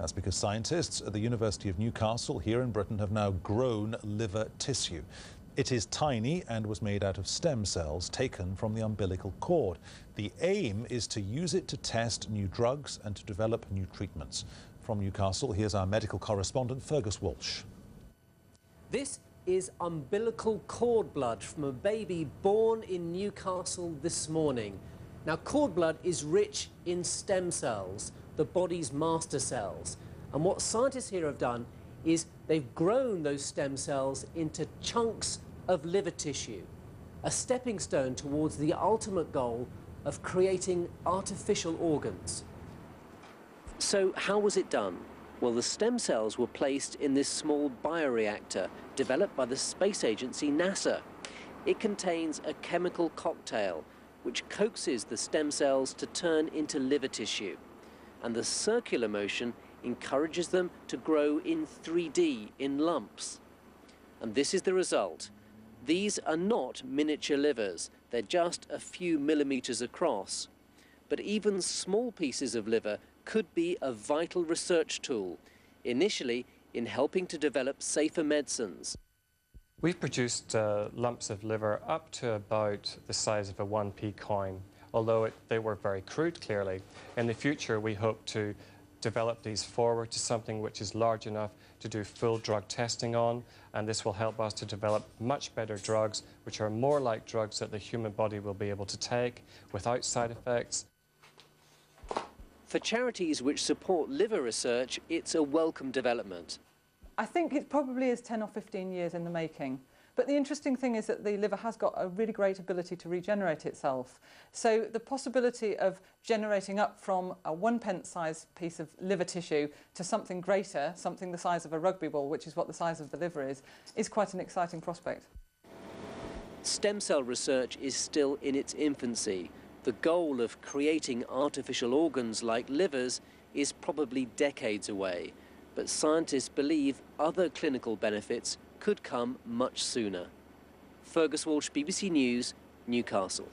That's because scientists at the University of Newcastle here in Britain have now grown liver tissue. It is tiny and was made out of stem cells taken from the umbilical cord. The aim is to use it to test new drugs and to develop new treatments. From Newcastle, here's our medical correspondent Fergus Walsh. This is umbilical cord blood from a baby born in Newcastle this morning. Now, cord blood is rich in stem cells, the body's master cells. And what scientists here have done is they've grown those stem cells into chunks of liver tissue, a stepping stone towards the ultimate goal of creating artificial organs. So how was it done? Well, the stem cells were placed in this small bioreactor developed by the space agency NASA. It contains a chemical cocktail which coaxes the stem cells to turn into liver tissue. And the circular motion encourages them to grow in 3D, in lumps. And this is the result. These are not miniature livers, they're just a few millimetres across. But even small pieces of liver could be a vital research tool, initially in helping to develop safer medicines. We've produced uh, lumps of liver up to about the size of a 1p coin, although it, they were very crude, clearly. In the future, we hope to develop these forward to something which is large enough to do full drug testing on, and this will help us to develop much better drugs, which are more like drugs that the human body will be able to take without side effects. For charities which support liver research, it's a welcome development. I think it probably is 10 or 15 years in the making. But the interesting thing is that the liver has got a really great ability to regenerate itself. So the possibility of generating up from a one pence size piece of liver tissue to something greater, something the size of a rugby ball, which is what the size of the liver is, is quite an exciting prospect. Stem cell research is still in its infancy. The goal of creating artificial organs like livers is probably decades away but scientists believe other clinical benefits could come much sooner. Fergus Walsh, BBC News, Newcastle.